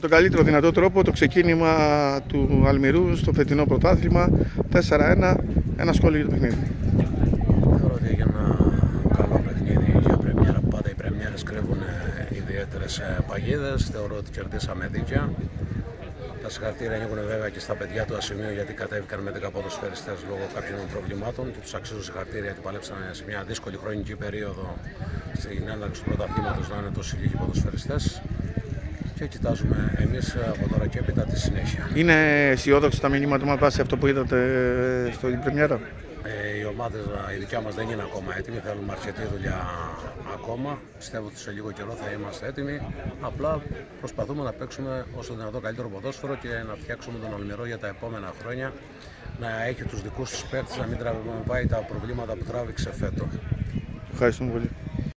τον καλύτερο δυνατό τρόπο το ξεκίνημα του Αλμυρού στο φετινό πρωτάθλημα 4-1, ένα σχόλιο για το παιχνίδι. Θεωρώ ότι έγινε ένα καλό παιχνίδι για πρεμιέρα. Πάντα οι πρεμιέρες κρύβουν ιδιαίτερες ε, παγίδες. Θεωρώ ότι κερδίσαμε δίκαια. Τα συγχαρητήρια ανοίγουν βέβαια και στα παιδιά του Ασημείου γιατί κατέβηκαν με 10 ποδοσφαιριστές λόγω κάποιων προβλημάτων και τους αξίζουν συγχαρητήρια γιατί παλέψαν σε μια δύσκολη χρονική περίοδο στην έναρξη του πρωταθλήματος να είναι τόσοι λίγοι ποδοσφαιριστές. Και κοιτάζουμε εμείς από τώρα και έπειτα τη συνέχεια. Είναι αισιόδοξο τα μηνύματα μας βάσει αυτό που είδατε στην Πρεμιέρα; Ε, η ομάδα η δικιά μας δεν είναι ακόμα έτοιμη. Θέλουμε αρκετή δουλειά ακόμα. Πιστεύω ότι σε λίγο καιρό θα είμαστε έτοιμοι. Απλά προσπαθούμε να παίξουμε όσο δυνατό καλύτερο ποδόσφαιρο και να φτιάξουμε τον Αλμυρό για τα επόμενα χρόνια. Να έχει τους δικούς του παίκτες, να μην τραβάει τα προβλήματα που τράβηξε φέτος. Ευχαριστούμε πολύ.